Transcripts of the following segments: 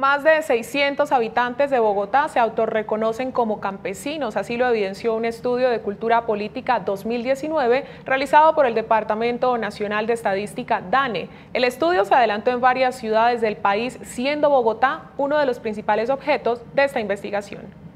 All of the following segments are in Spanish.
Más de 600 habitantes de Bogotá se autorreconocen como campesinos, así lo evidenció un estudio de Cultura Política 2019 realizado por el Departamento Nacional de Estadística DANE. El estudio se adelantó en varias ciudades del país, siendo Bogotá uno de los principales objetos de esta investigación.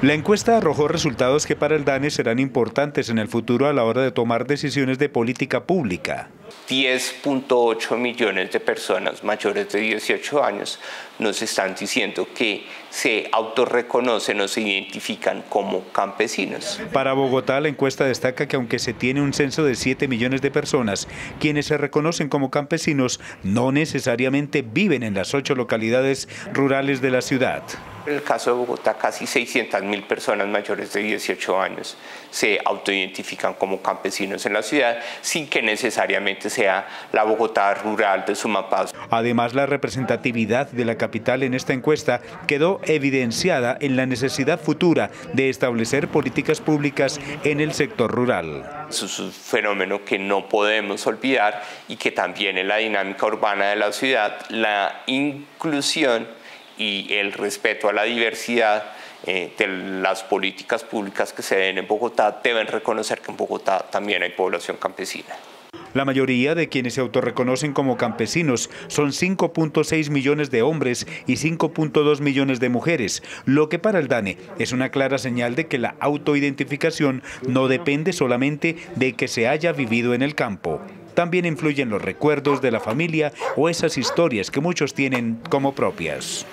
La encuesta arrojó resultados que para el DANE serán importantes en el futuro a la hora de tomar decisiones de política pública. 10.8 millones de personas mayores de 18 años nos están diciendo que se autorreconocen o se identifican como campesinos. Para Bogotá, la encuesta destaca que aunque se tiene un censo de 7 millones de personas, quienes se reconocen como campesinos no necesariamente viven en las ocho localidades rurales de la ciudad. En el caso de Bogotá, casi 600 mil personas mayores de 18 años se autoidentifican como campesinos en la ciudad, sin que necesariamente sea la Bogotá rural de Sumapaz. Además, la representatividad de la capital en esta encuesta quedó evidenciada en la necesidad futura de establecer políticas públicas en el sector rural. Es un fenómeno que no podemos olvidar y que también en la dinámica urbana de la ciudad, la inclusión y el respeto a la diversidad eh, de las políticas públicas que se den en Bogotá deben reconocer que en Bogotá también hay población campesina. La mayoría de quienes se autorreconocen como campesinos son 5.6 millones de hombres y 5.2 millones de mujeres, lo que para el DANE es una clara señal de que la autoidentificación no depende solamente de que se haya vivido en el campo. También influyen los recuerdos de la familia o esas historias que muchos tienen como propias.